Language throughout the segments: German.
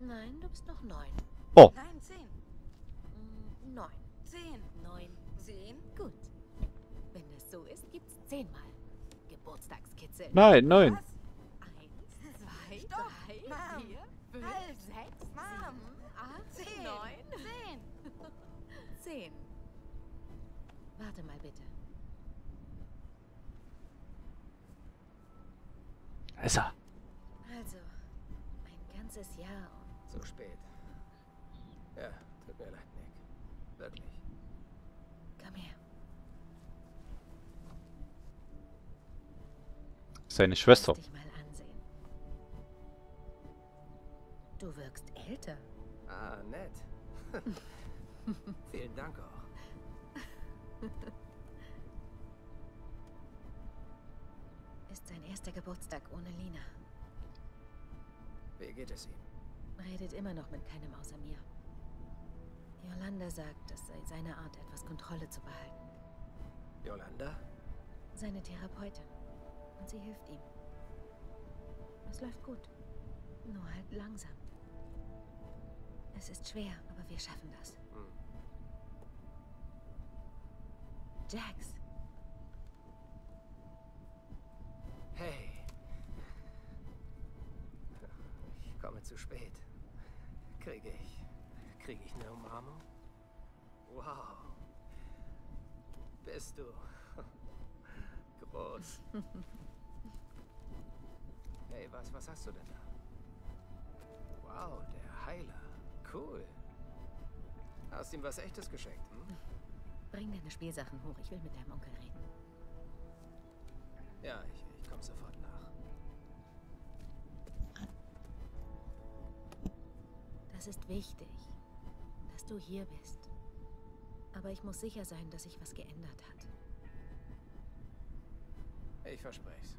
Nein, du bist noch neun. Oh. Nein, zehn. Mm, Neun. Zehn. Neun. Zehn. Gut. Wenn es so ist, gibt's zehnmal. Geburtstagskitzel. Nein, neun. Was? Eins, zwei, Stopp. drei, Mom. vier, fünf, Halt. sechs, Mom. sieben, acht, Zehn. neun, Zehn. zehn. Warte mal bitte. Ist er. Also, ein ganzes Jahr Zu spät. Ja, tut mir leid, Nick. Wirklich. komm her. Seine Schwester. Lass dich mal ansehen. Du wirkst älter. Ah, nett. Vielen Dank auch. Ist sein erster Geburtstag ohne Lina. Wie geht es ihm? Redet immer noch mit keinem außer mir. Yolanda sagt, es sei seine Art, etwas Kontrolle zu behalten. Yolanda? Seine Therapeutin. Und sie hilft ihm. Es läuft gut. Nur halt langsam. Es ist schwer, aber wir schaffen das. Hm. Jax, Hey. Ich komme zu spät. Kriege ich. Kriege ich eine Umarmung? Wow. Bist du groß. Hey, was, was hast du denn da? Wow, der Heiler. Cool. Hast ihm was echtes geschenkt, hm? bring deine Spielsachen hoch. Ich will mit deinem Onkel reden. Ja, ich, ich komme sofort ist wichtig, dass du hier bist. Aber ich muss sicher sein, dass sich was geändert hat. Ich verspreche es.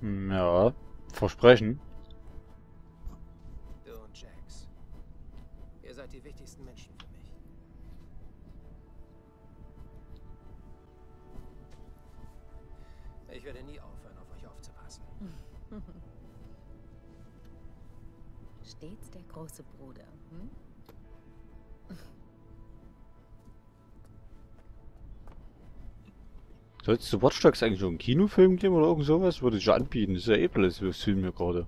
Hm, Ja. Versprechen. Du und Jax. Ihr seid die wichtigsten Menschen für mich. Ich werde nie aufhören, auf euch aufzupassen. Stets der große Bruder. Hm? Soll es zu Watch Dogs eigentlich so einen Kinofilm geben oder irgend sowas? Würde ich anbieten. Das ist ja eh alles, was Film mir gerade.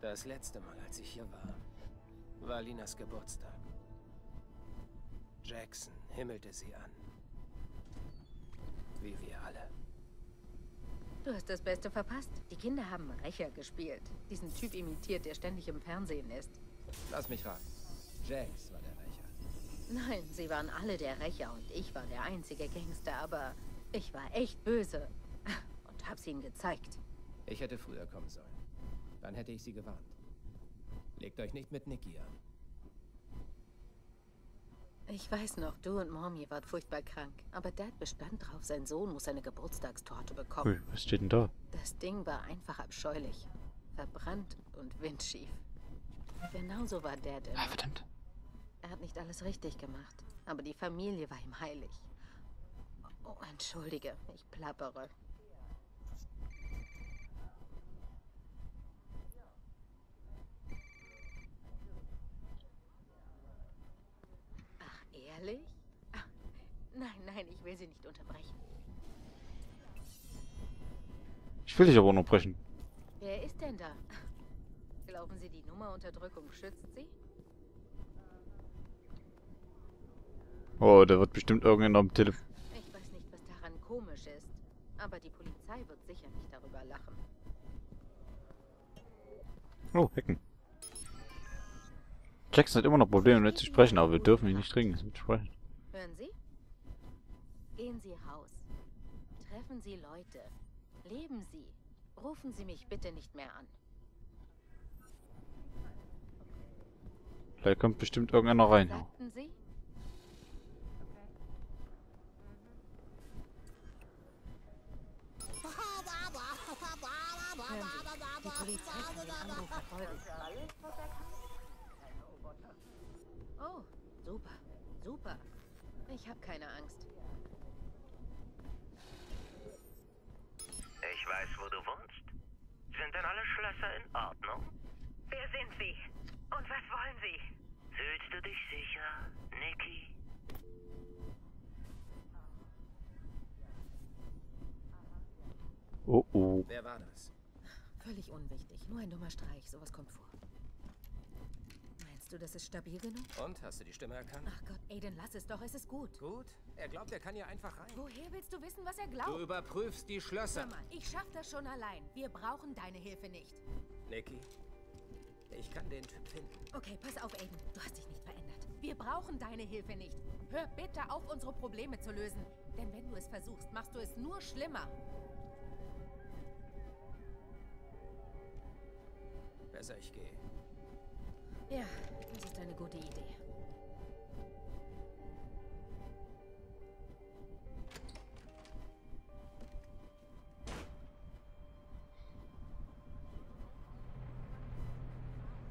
Das letzte Mal, als ich hier war, war Linas Geburtstag. Jackson himmelte sie an. Wie wir alle. Du hast das Beste verpasst. Die Kinder haben Rächer gespielt. Diesen Typ imitiert, der ständig im Fernsehen ist. Lass mich raten. Jax war der Rächer. Nein, sie waren alle der Rächer und ich war der einzige Gangster, aber ich war echt böse. Und hab's ihnen gezeigt. Ich hätte früher kommen sollen. Dann hätte ich sie gewarnt. Legt euch nicht mit Nikki an. Ich weiß noch, du und Mom, ihr wart furchtbar krank. Aber Dad bestand drauf, sein Sohn muss eine Geburtstagstorte bekommen. Ui, was steht denn da? Das Ding war einfach abscheulich. Verbrannt und windschief. Genauso war Dad immer. Ah, verdammt. Er hat nicht alles richtig gemacht. Aber die Familie war ihm heilig. Oh, entschuldige, ich plappere. Ach, ehrlich? Ah, nein, nein, ich will Sie nicht unterbrechen. Ich will dich aber unterbrechen. Wer ist denn da? Glauben Sie, die Nummerunterdrückung schützt Sie? Oh, da wird bestimmt irgendeiner am Telefon. Ich weiß nicht, was daran komisch ist. Aber die Polizei wird sicher nicht darüber lachen. Oh, Hecken. Jackson hat immer noch Probleme mit zu sprechen, aber wir dürfen ihn nicht dringend mit sprechen. Hören Sie? Gehen Sie raus. Treffen Sie Leute. Leben Sie. Rufen Sie mich bitte nicht mehr an. Vielleicht kommt bestimmt irgendeiner rein. Sagten Sie? Die Polizei kann den Anruf verfolgen. Oh, super, super. Ich habe keine Angst. Ich weiß, wo du wohnst. Sind denn alle Schlösser in Ordnung? Wer sind Sie? Und was wollen Sie? Fühlst du dich sicher, Nikki? Oh oh. Wer war das? Völlig unwichtig. Nur ein dummer Streich. Sowas kommt vor. Meinst du, das ist stabil genug? Und, hast du die Stimme erkannt? Ach Gott, Aiden, lass es doch. Es ist gut. Gut. Er glaubt, er kann hier einfach rein. Woher willst du wissen, was er Du glaubt? überprüfst die Schlösser. Hör mal, ich schaff das schon allein. Wir brauchen deine Hilfe nicht. Nicky, ich kann den Typ finden. Okay, pass auf, Aiden. Du hast dich nicht verändert. Wir brauchen deine Hilfe nicht. Hör bitte auf, unsere Probleme zu lösen. Denn wenn du es versuchst, machst du es nur schlimmer. Besser, ich gehe. Ja, das ist eine gute Idee.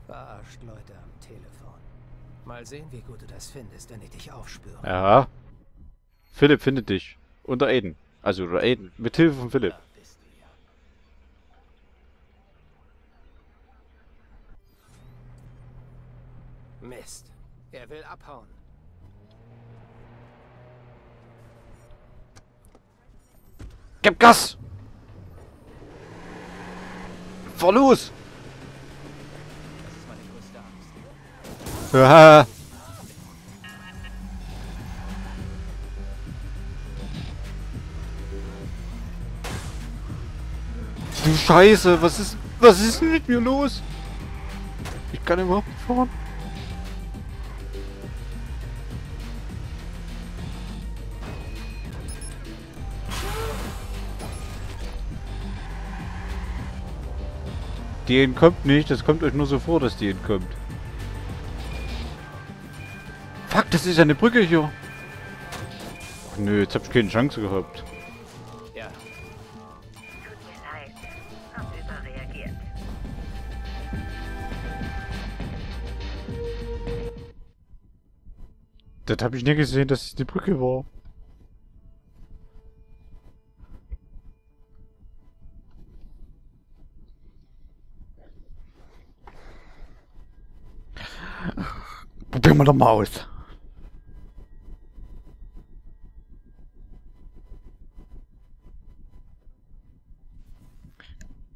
Verarscht Leute am Telefon. Mal sehen, wie gut du das findest, wenn ich dich aufspüre. Ja. Philipp findet dich. Unter Aiden. Also, oder Aiden. Mit Hilfe von Philipp. Da bist du ja. Mist. Er will abhauen. Gib Gas! Fahr los! Das ist meine größte Angst. Ja. Du Scheiße, was ist, was ist denn mit mir los? Ich kann überhaupt nicht fahren. Die entkommt nicht, das kommt euch nur so vor, dass die entkommt. Fuck, das ist ja eine Brücke hier. Ach nö, jetzt hab ich keine Chance gehabt. Ja. Das hab ich nie gesehen, dass es die Brücke war. Probieren wir doch mal aus.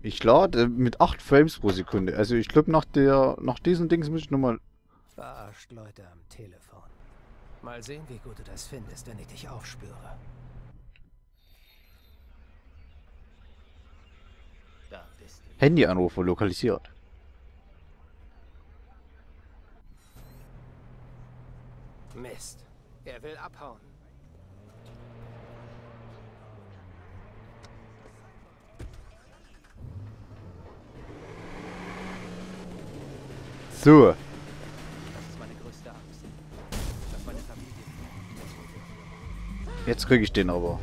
Ich lade mit 8 Frames pro Sekunde. Also ich glaube nach der nach diesen Dings muss ich nochmal. verarscht Leute am Telefon. Mal sehen, wie gut du das findest, wenn ich dich aufspüre. Handyanrufe lokalisiert. Mist. Er will abhauen. So. Das ist meine größte Angst. Dass meine Familie. Jetzt krieg ich den aber.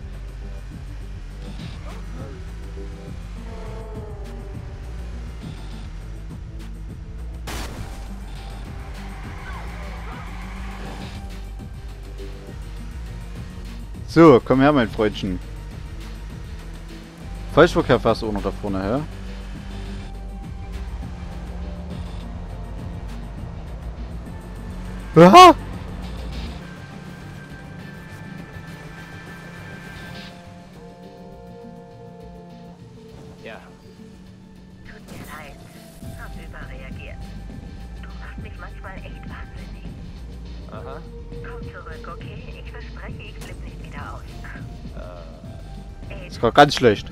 So, komm her, mein Freundchen. Falschverkehr fährst du auch noch da vorne, hä? Aha! Aha. Komm zurück, okay? Ich verspreche, ich flipp nicht wieder aus. Ey, Das war ganz schlecht.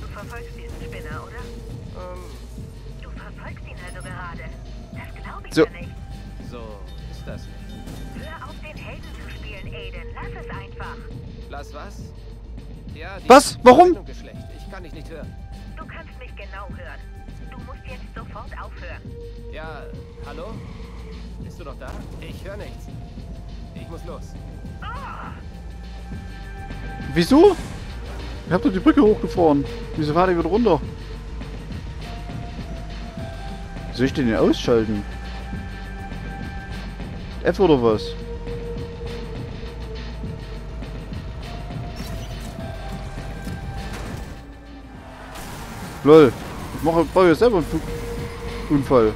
du verfolgst diesen Spinner, oder? Ähm, Du verfolgst ihn also gerade. Das glaube ich So. ja nicht. so ist das nicht. Hör auf, den Helden zu spielen, Aiden. Lass es einfach. Lass was? Ja, die Was? Warum? Ich kann dich nicht hören. Du kannst mich genau hören. Du musst jetzt sofort aufhören. Ja, hallo? Bist du noch da? Ich höre nichts. Ich muss los. Wieso? Ihr habt doch die Brücke hochgefahren. Wieso fahrt ihr wieder runter? Soll ich den denn ausschalten? F oder was? Lol. Ich mache, baue jetzt selber einen Flug Unfall.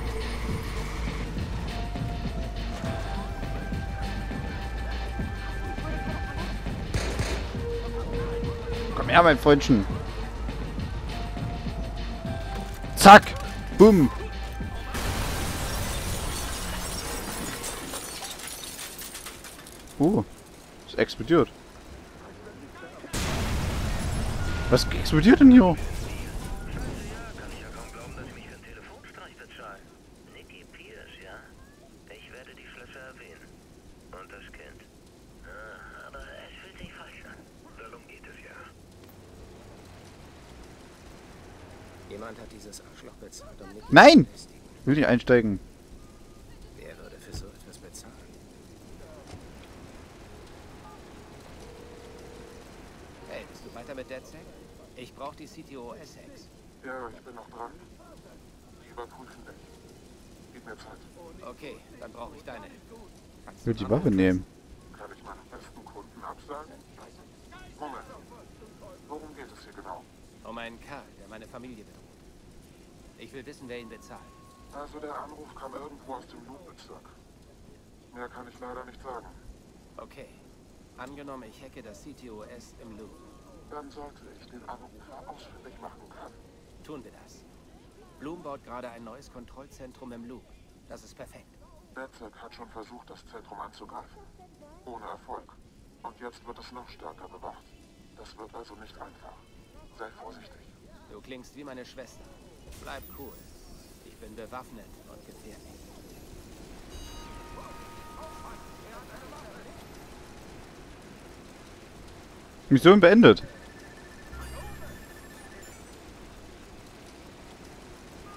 Ja, mein Freundchen. Zack. Bumm. Uh. Es explodiert. Was explodiert denn hier? Ja, kann ich ja kaum glauben, dass Sie mich für einen Telefonstreich bezahlen. Nicky Pierce, ja? Ich werde die Schlösser erwähnen. Und das Kind. Ah, aber es fühlt sich falsch an. Darum geht es ja. Jemand hat dieses Arschloch bezahlt, um Nicky Nein! belästigen. Will nicht einsteigen. Wer würde für so etwas bezahlen? Hey, bist du weiter mit DedSec? Ich brauche die CTOS-Hacks. Ja, ich bin noch dran. Die überprüfen dich. Gib mir Zeit. Okay, dann brauche ich deine Ich will die Waffe nehmen. Kann ich meinen besten Kunden absagen? Moment. Worum geht es hier genau? Um einen Kerl, der meine Familie bedroht. Ich will wissen, wer ihn bezahlt. Also der Anruf kam irgendwo aus dem Loop-Bezirk. Mehr kann ich leider nicht sagen. Okay. Angenommen, ich hacke das CTOS im Loop. Dann sollte ich den Anrufer ausfindig machen können. Tun wir das. Bloom baut gerade ein neues Kontrollzentrum im Loop. Das ist perfekt. Netzwerk hat schon versucht, das Zentrum anzugreifen. Ohne Erfolg. Und jetzt wird es noch stärker bewacht. Das wird also nicht einfach. Sei vorsichtig. Du klingst wie meine Schwester. Bleib cool. Ich bin bewaffnet und gefährlich. Mission beendet.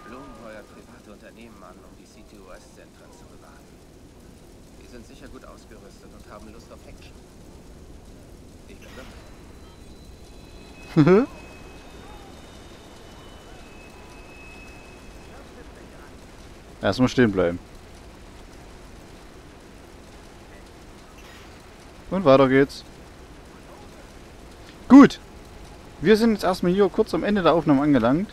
Bloom heuert private Unternehmen an, um die CTOS-Zentren zu bewachen. Die sind sicher gut ausgerüstet und haben Lust auf Action. Ich bin dabei. Erstmal stehen bleiben. Und weiter geht's. Gut. Wir sind jetzt erstmal hier kurz am Ende der Aufnahme angelangt.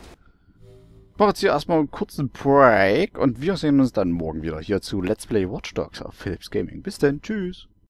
Ich mache jetzt hier erstmal einen kurzen Break und wir sehen uns dann morgen wieder hier zu Let's Play Watch Dogs auf Philips Gaming. Bis dann. Tschüss.